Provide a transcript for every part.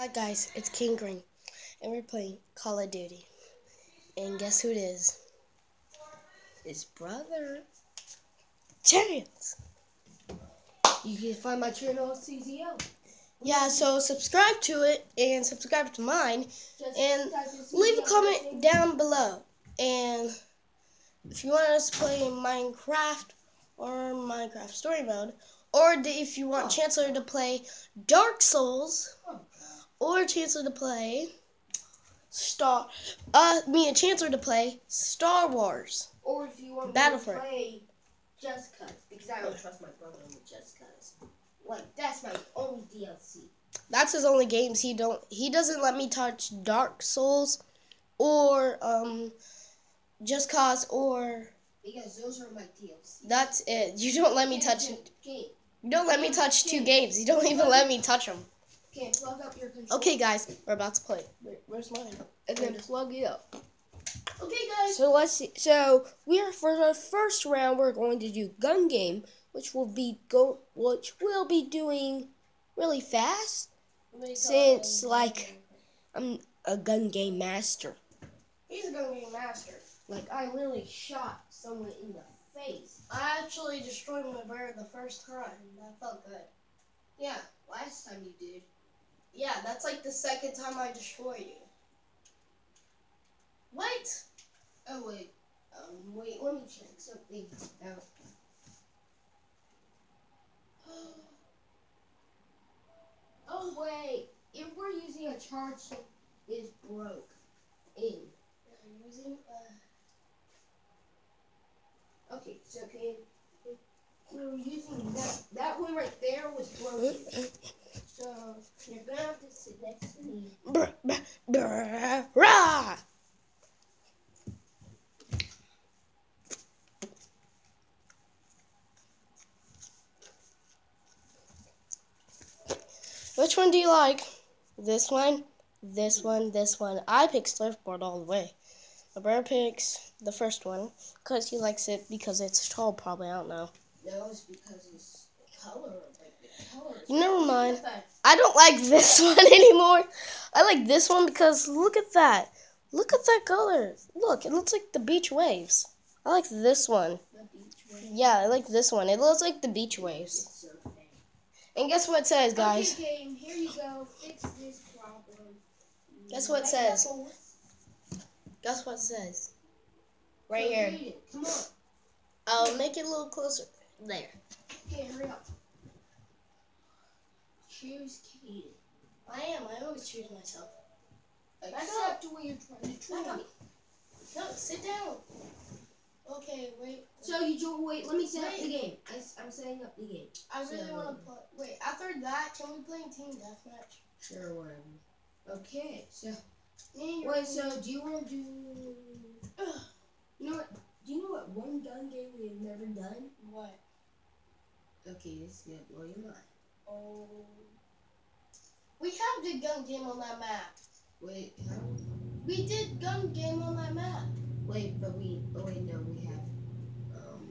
Hi guys, it's King Green, and we're playing Call of Duty. And guess who it is? His brother, Chance. You can find my channel CZO. Yeah, so subscribe to it and subscribe to mine, Just and leave a comment down below. And if you want us to play Minecraft or Minecraft Story Mode, or if you want Chancellor to play Dark Souls, or Chancellor to play Star, uh, me and Chancellor to play Star Wars. Or if you want Battlefront. to play Just Cause, because I don't trust my brother with Just Cause. Like, that's my only DLC. That's his only games. He don't. He doesn't let me touch Dark Souls, or um, Just Cause, or Because those are my DLC. that's it. You don't let me touch. Game. You don't let me touch two games. You don't even let me touch them. Okay, plug up your controller. Okay, guys, we're about to play. Wait, where's mine? And then plug it up. Okay, guys. So let's see. So we are for the first round. We're going to do gun game, which will be go, which we'll be doing really fast since like I'm a gun game master. he's a gun game master. Like I literally shot someone in the face. I actually destroyed my bird the first time. That felt good. Yeah, last time you did. Yeah, that's like the second time I destroy you. What? Oh wait, um, wait. Let me check something out. Oh wait, if we're using a charge that is broke in. I'm using. Uh, Okay, so can we're using that that one right there was broken. So you're gonna brr, brr, brr, rah! Which one do you like? This one, this one, this one. I pick surfboard all the way. My brother picks the first one because he likes it because it's tall. Probably I don't know. No, it's because it's the color like the colors. Never mind. Look at that. I don't like this one anymore. I like this one because look at that. Look at that color. Look, it looks like the beach waves. I like this one. The beach wave Yeah, I like this one. It looks like the beach waves. surfing. And guess what it says, guys? Okay, game, here you go. Fix this problem. Guess what it says? Guess what it says? Right So here. Come on. I'll make it a little closer. There. Okay, hurry up. Choose Kaden. I am. I always choose myself. Except when you're trying to up. me. No, sit down. Okay, wait. So you don't wait. Let me set up the game. I, am setting up the game. I really So- want to play. Wait, after that, can we play team deathmatch? Sure, whatever. Okay, so wait. So do you want to do? You know what? Do you know what one gun game we have never done? What? Okay, this is gonna blow your mind. Oh. We have the gun game on that map. Wait, how? We did gun game on that map. Wait, but we. Oh wait, no, we have. Um.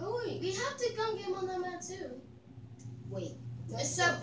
Oh wait. We have the gun game on that map too. Wait. Except